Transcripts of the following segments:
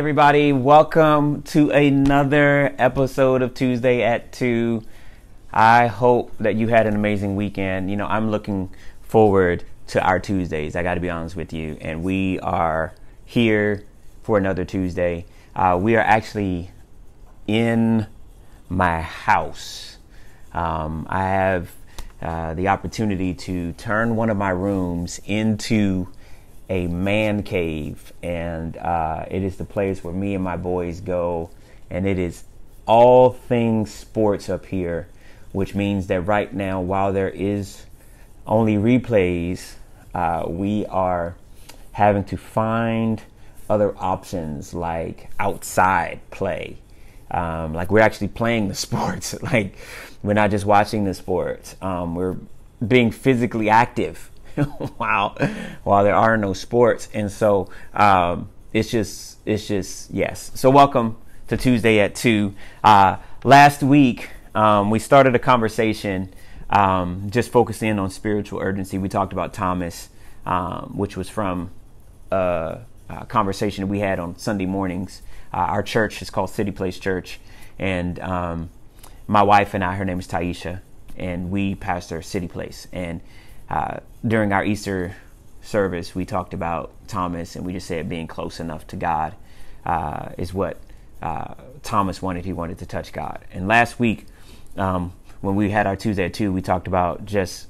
Everybody, welcome to another episode of Tuesday at 2. I hope that you had an amazing weekend. You know, I'm looking forward to our Tuesdays, I got to be honest with you. And we are here for another Tuesday. Uh, we are actually in my house. Um, I have uh, the opportunity to turn one of my rooms into a man cave, and uh, it is the place where me and my boys go, and it is all things sports up here, which means that right now, while there is only replays, uh, we are having to find other options like outside play. Um, like we're actually playing the sports. like we're not just watching the sports. Um, we're being physically active while while there are no sports, and so um, it's just it's just yes. So welcome to Tuesday at two. Uh, last week um, we started a conversation um, just focusing on spiritual urgency. We talked about Thomas, um, which was from a, a, conversation we had on Sunday mornings. Uh, our church is called City Place Church, and um, my wife and I, her name is Taisha, and we pastor City Place and uh, during our Easter service, we talked about Thomas, and we just said being close enough to God uh, is what uh, Thomas wanted. He wanted to touch God. And last week, um, when we had our Tuesday at two, we talked about just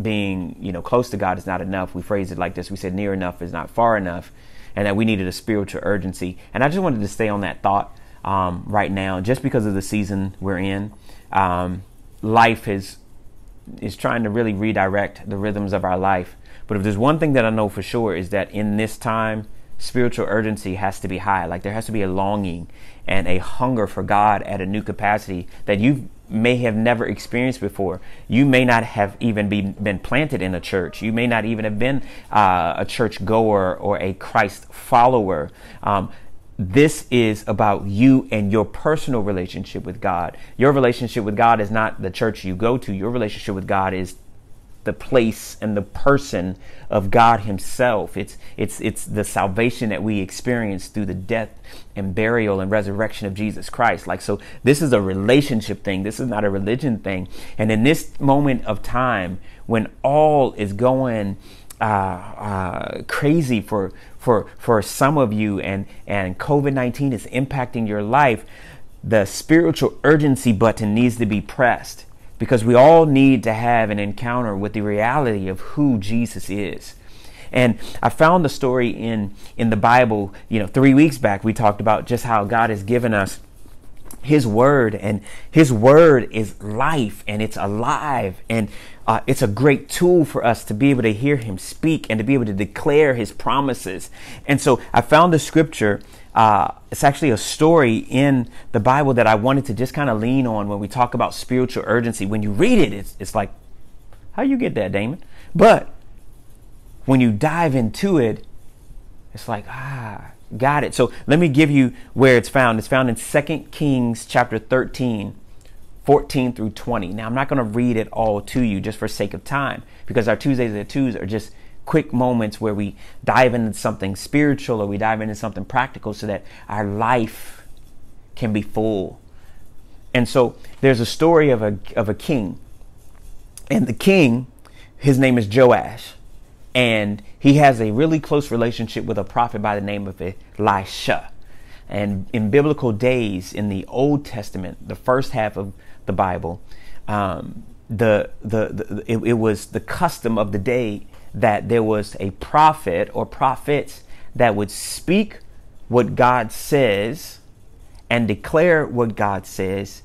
being, you know, close to God is not enough. We phrased it like this: we said near enough is not far enough, and that we needed a spiritual urgency. And I just wanted to stay on that thought um, right now, just because of the season we're in. Um, life has is trying to really redirect the rhythms of our life. But if there's one thing that I know for sure is that in this time, spiritual urgency has to be high. Like there has to be a longing and a hunger for God at a new capacity that you may have never experienced before. You may not have even be, been planted in a church. You may not even have been uh, a church goer or a Christ follower. Um, this is about you and your personal relationship with God. Your relationship with God is not the church you go to. Your relationship with God is the place and the person of God himself. It's it's it's the salvation that we experience through the death and burial and resurrection of Jesus Christ. Like so this is a relationship thing. This is not a religion thing. And in this moment of time when all is going uh, uh, crazy for for for some of you, and and COVID nineteen is impacting your life, the spiritual urgency button needs to be pressed because we all need to have an encounter with the reality of who Jesus is. And I found the story in in the Bible. You know, three weeks back we talked about just how God has given us his word and his word is life and it's alive and uh, it's a great tool for us to be able to hear him speak and to be able to declare his promises. And so i found the scripture uh, it's actually a story in the bible that i wanted to just kind of lean on when we talk about spiritual urgency. When you read it it's, it's like how you get that damon? But when you dive into it it's like ah Got it. So let me give you where it's found. It's found in 2 Kings chapter 13, 14 through 20. Now, I'm not going to read it all to you just for sake of time because our Tuesdays at Twos are just quick moments where we dive into something spiritual or we dive into something practical so that our life can be full. And so there's a story of a, of a king. And the king, his name is Joash and he has a really close relationship with a prophet by the name of Elisha. And in biblical days, in the Old Testament, the first half of the Bible, um, the, the, the it, it, was the custom of the day that there was a prophet or prophets that would speak what God says and declare what God says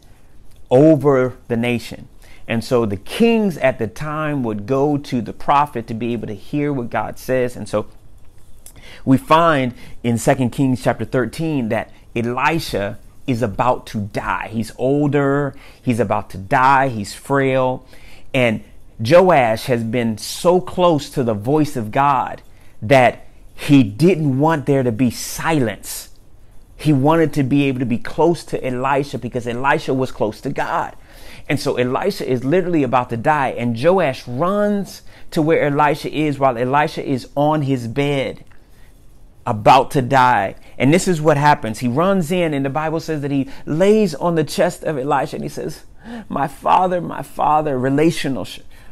over the nation. And so the kings at the time would go to the prophet to be able to hear what God says. And so we find in 2 Kings chapter 13 that Elisha is about to die. He's older, he's about to die, he's frail. And Joash has been so close to the voice of God that he didn't want there to be silence. He wanted to be able to be close to Elisha because Elisha was close to God. And so Elisha is literally about to die, and Joash runs to where Elisha is while Elisha is on his bed. about to die. And this is what happens. He runs in, and the Bible says that he lays on the chest of Elisha and he says, My father, my father, relational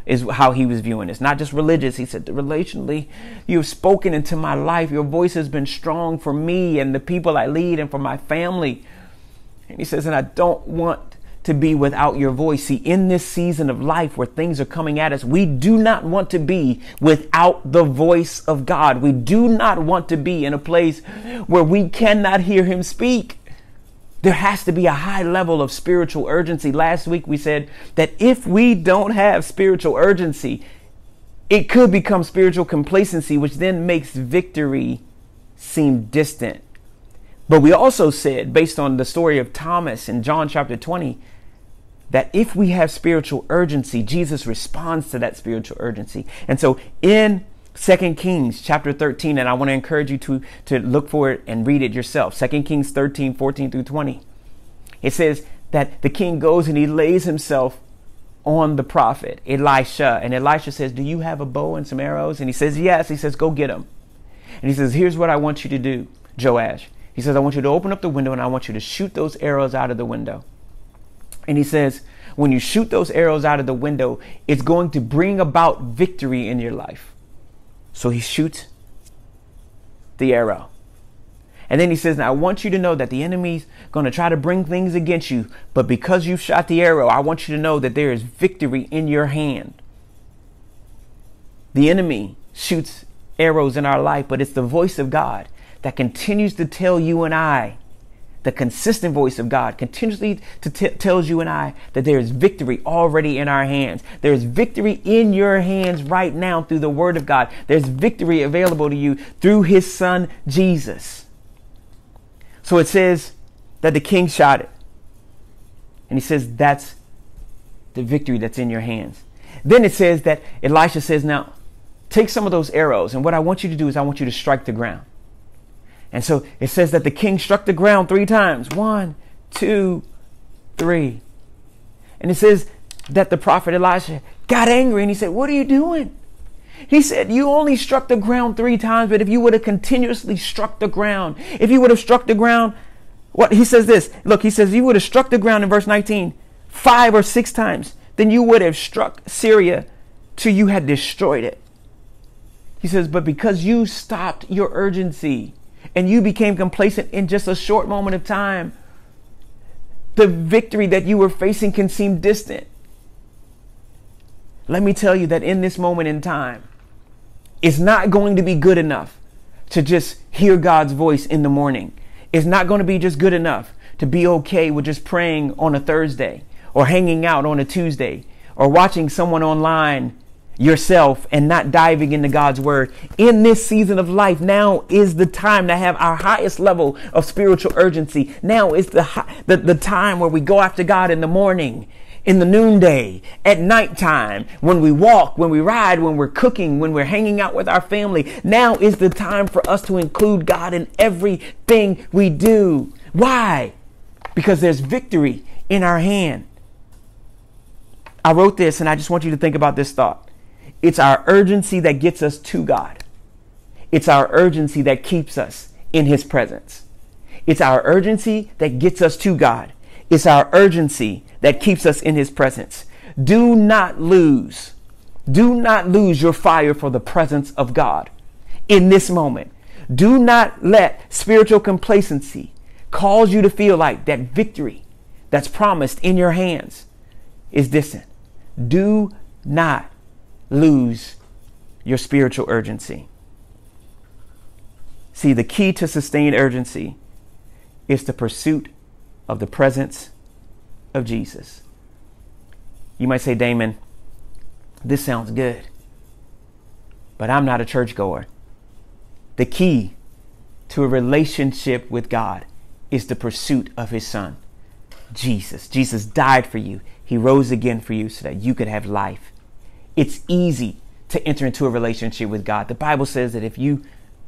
is how he was viewing this. Not just religious. He said, Relationally, you have spoken into my life. Your voice has been strong for me and the people I lead and for my family. And he says, And I don't want to be without your voice. See, in this season of life where things are coming at us, we do not want to be without the voice of God. We do not want to be in a place where we cannot hear him speak. There has to be a high level of spiritual urgency. Last week we said that if we don't have spiritual urgency, it could become spiritual complacency, which then makes victory seem distant. But we also said, based on the story of Thomas in John chapter 20, that if we have spiritual urgency, Jesus responds to that spiritual urgency. And so in 2 Kings chapter 13, and I want to encourage you to, to look for it and read it yourself. 2 Kings 13, 14 through 20. It says that the king goes and he lays himself on the prophet, Elisha. And Elisha says, Do you have a bow and some arrows? And he says, Yes. He says, Go get them. And he says, Here's what I want you to do, Joash. He says, I want you to open up the window and I want you to shoot those arrows out of the window. And he says, when you shoot those arrows out of the window, it's going to bring about victory in your life. So he shoots the arrow. And then he says, Now I want you to know that the enemy's going to try to bring things against you, but because you've shot the arrow, I want you to know that there is victory in your hand. The enemy shoots arrows in our life, but it's the voice of God that continues to tell you and I, the consistent voice of God continuously to t- tells you and I that there is victory already in our hands. There is victory in your hands right now through the word of God. There's victory available to you through his son Jesus. So it says that the king shot it. And he says that's the victory that's in your hands. Then it says that Elisha says, Now take some of those arrows, and what I want you to do is I want you to strike the ground. And so it says that the king struck the ground three times one, two, three. And it says that the prophet Elisha got angry and he said, What are you doing? He said, You only struck the ground three times, but if you would have continuously struck the ground, if you would have struck the ground, what he says this look, he says, You would have struck the ground in verse 19 five or six times, then you would have struck Syria till you had destroyed it. He says, But because you stopped your urgency, and you became complacent in just a short moment of time, the victory that you were facing can seem distant. Let me tell you that in this moment in time, it's not going to be good enough to just hear God's voice in the morning. It's not going to be just good enough to be okay with just praying on a Thursday or hanging out on a Tuesday or watching someone online yourself and not diving into God's word. In this season of life, now is the time to have our highest level of spiritual urgency. Now is the, the, the time where we go after God in the morning, in the noonday, at nighttime, when we walk, when we ride, when we're cooking, when we're hanging out with our family. Now is the time for us to include God in everything we do. Why? Because there's victory in our hand. I wrote this and I just want you to think about this thought. It's our urgency that gets us to God. It's our urgency that keeps us in His presence. It's our urgency that gets us to God. It's our urgency that keeps us in His presence. Do not lose. Do not lose your fire for the presence of God in this moment. Do not let spiritual complacency cause you to feel like that victory that's promised in your hands is distant. Do not lose your spiritual urgency. See, the key to sustained urgency is the pursuit of the presence of Jesus. You might say, Damon, this sounds good, but I'm not a churchgoer. The key to a relationship with God is the pursuit of His Son, Jesus. Jesus died for you, He rose again for you so that you could have life it's easy to enter into a relationship with God. The Bible says that if you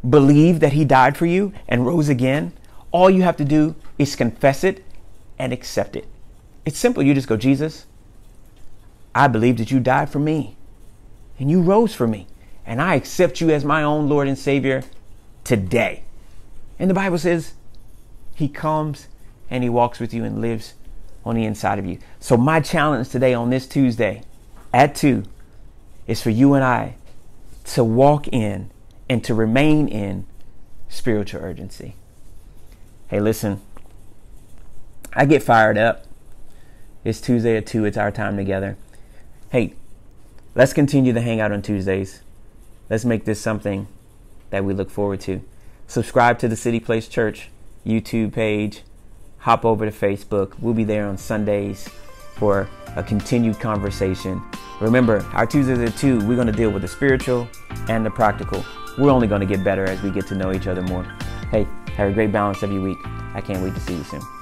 believe that He died for you and rose again, all you have to do is confess it and accept it. It's simple. You just go, Jesus, I believe that you died for me and you rose for me, and I accept you as my own Lord and Savior today. And the Bible says he comes and he walks with you and lives on the inside of you. So my challenge today on this Tuesday at 2 is for you and I to walk in and to remain in spiritual urgency. Hey, listen, I get fired up. It's Tuesday at 2. It's our time together. Hey, let's continue to hang out on Tuesdays. Let's make this something that we look forward to. Subscribe to the City Place Church YouTube page. Hop over to Facebook. We'll be there on Sundays for a continued conversation. Remember, our Tuesdays at 2, we're going to deal with the spiritual and the practical. We're only going to get better as we get to know each other more. Hey, have a great balance of your week. I can't wait to see you soon.